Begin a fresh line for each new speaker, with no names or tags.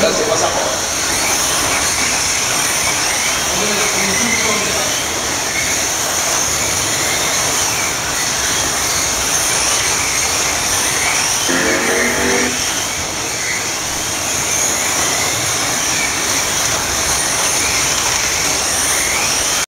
Gracias,